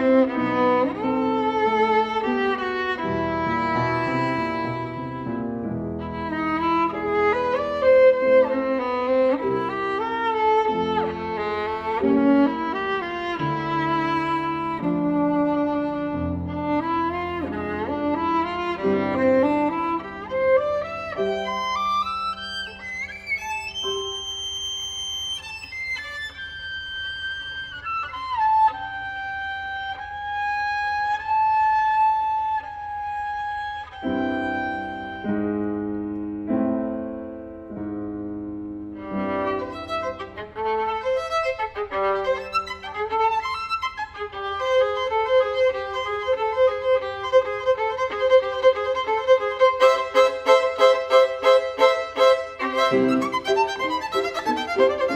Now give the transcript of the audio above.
Música Thank you.